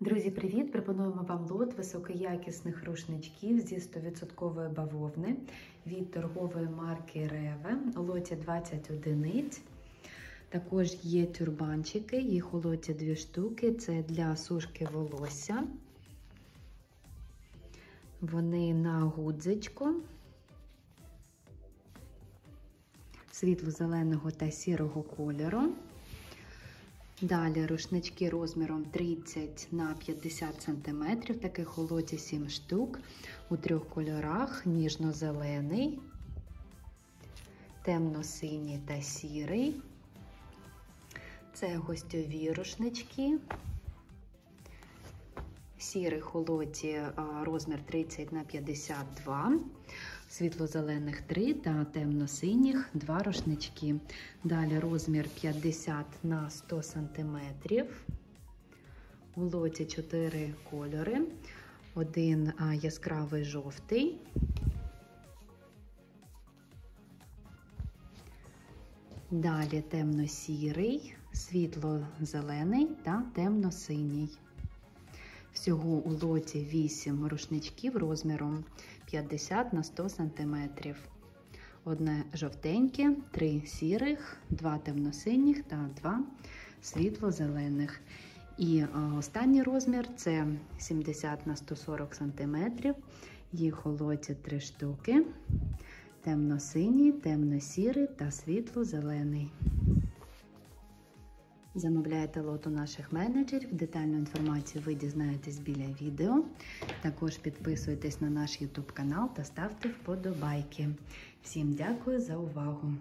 Друзі, привіт! Пропонуємо вам лот високоякісних рушничків зі 100% бавовни від торгової марки Реве. У лоті 20 одиниць. Також є тюрбанчики, їх у лоті 2 штуки. Це для сушки волосся. Вони на гудзичку. Світло-зеленого та сірого кольору. Далі рушнички розміром 30 на 50 см, таких у лоті 7 штук, у трьох кольорах: ніжно-зелений, темно-синій та сірий. Це гостьові рушнички. Сірий холоті розмір 30 на 52, світло-зелених 3 та темно-синіх 2 рушнички. Далі розмір 50 на 100 см. У лоті 4 кольори. Один яскравий жовтий. Далі темно-сірий, світло-зелений та темно-синій. Всього у лоті 8 рушничків розміром 50 на 100 см. Одне жовтеньке, 3 сірих, 2 темно-синіх та 2 світло-зелених. І останній розмір це 70 на 140 см. Їх у лоті 3 штуки. Темно-синій, темно-сірий та світло-зелений. Замовляєте лот у наших менеджерів. Детальну інформацію ви дізнаєтесь біля відео. Також підписуйтесь на наш YouTube канал та ставте вподобайки. Всім дякую за увагу!